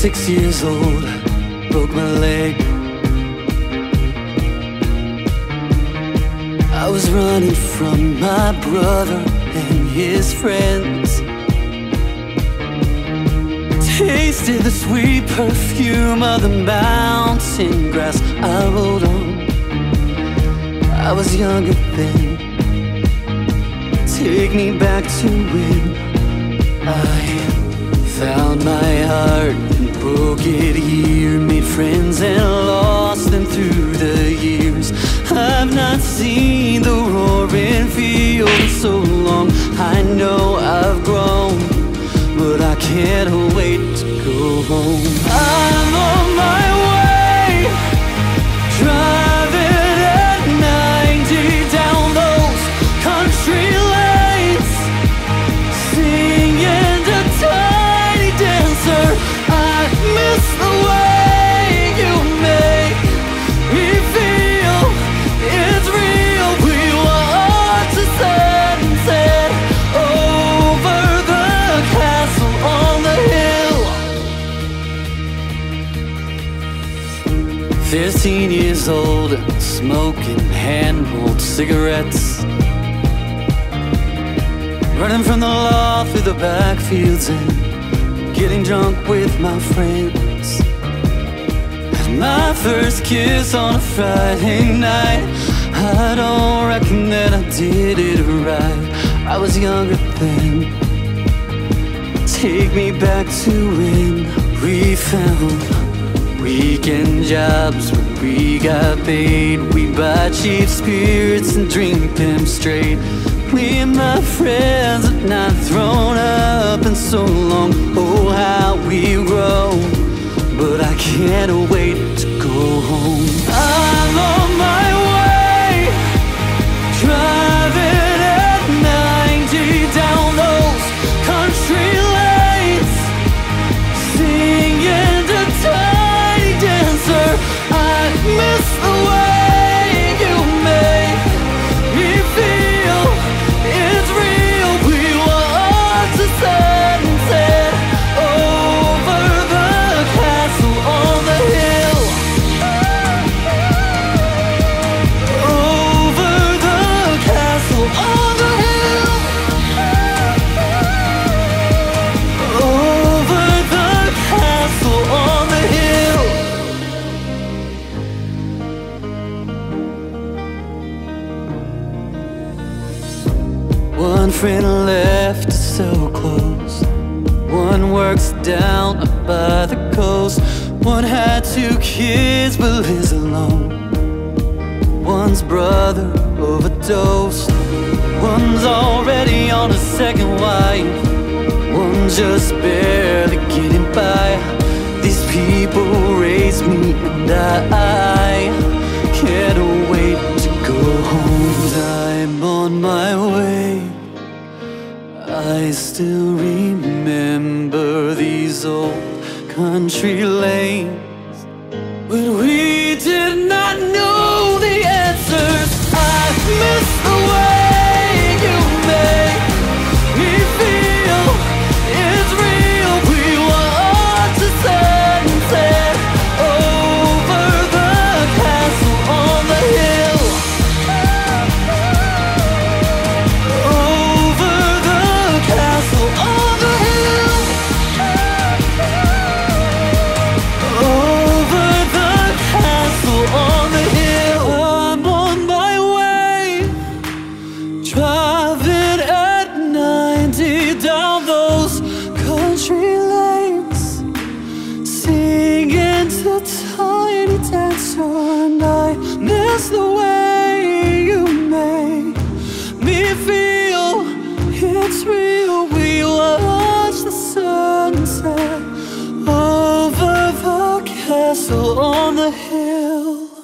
Six years old, broke my leg. I was running from my brother and his friends. Tasted the sweet perfume of the mountain grass. I rode on. I was younger then. Take me back to when I found my heart and broke it here. Made friends and lost them through the years. I've not seen the roaring field in so long. I know I've grown, but I can't wait to go home. 15 years old and smoking hand-rolled cigarettes. Running from the law through the backfields and getting drunk with my friends. Had my first kiss on a Friday night. I don't reckon that I did it right. I was younger then. Take me back to when we found weekend jobs where we got paid. We buy cheap spirits and drink them straight. Me and my friends have not thrown up in so long. Oh, how we grow. But I can't works down by the coast. One had two kids but lives alone. One's brother overdosed. One's already on a second wife. One's just barely getting by. These people raised me and I I still remember these old country lanes when we it's real We watch the sunset Over the castle on the hill.